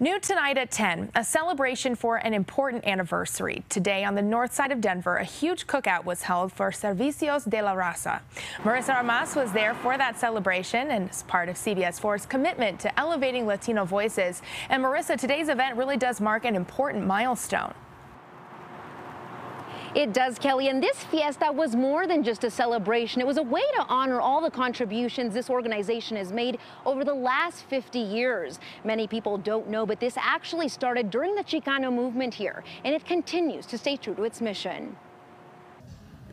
New tonight at 10, a celebration for an important anniversary. Today on the north side of Denver, a huge cookout was held for Servicios de la Raza. Marissa Armas was there for that celebration and is part of CBS 4's commitment to elevating Latino voices. And Marissa, today's event really does mark an important milestone. It does, Kelly. And this fiesta was more than just a celebration. It was a way to honor all the contributions this organization has made over the last 50 years. Many people don't know, but this actually started during the Chicano movement here, and it continues to stay true to its mission.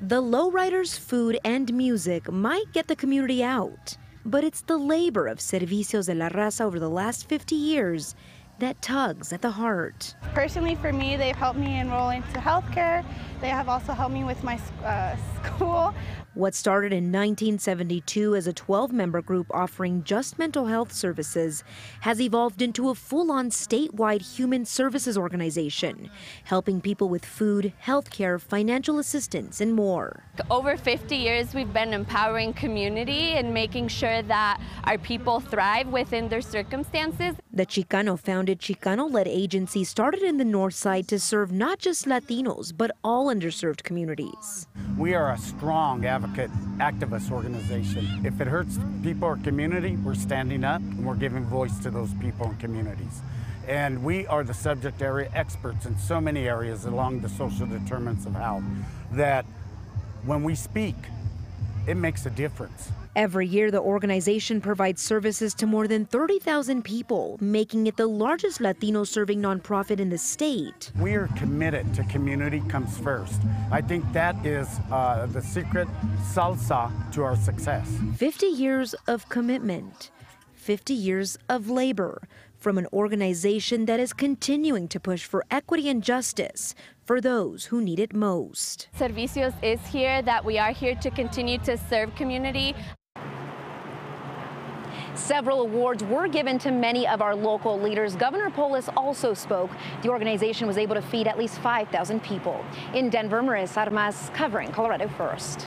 The lowriders' food and music might get the community out, but it's the labor of Servicios de la Raza over the last 50 years that tugs at the heart. Personally, for me, they've helped me enroll into healthcare. They have also helped me with my uh, school. What started in 1972 as a 12 member group offering just mental health services has evolved into a full on statewide human services organization, helping people with food, healthcare, financial assistance, and more. Over 50 years, we've been empowering community and making sure that our people thrive within their circumstances. The Chicano founded Chicano led agency started in the north side to serve not just Latinos, but all underserved communities. We are a strong advocate activist organization. If it hurts people or community, we're standing up and we're giving voice to those people and communities. And we are the subject area experts in so many areas along the social determinants of health that when we speak, it makes a difference. Every year, the organization provides services to more than 30,000 people, making it the largest Latino serving nonprofit in the state. We are committed to community comes first. I think that is uh, the secret salsa to our success. 50 years of commitment, 50 years of labor from an organization that is continuing to push for equity and justice for those who need it most. Servicios is here, that we are here to continue to serve community. Several awards were given to many of our local leaders. Governor Polis also spoke. The organization was able to feed at least 5,000 people. In Denver, Marissa Armas covering Colorado First.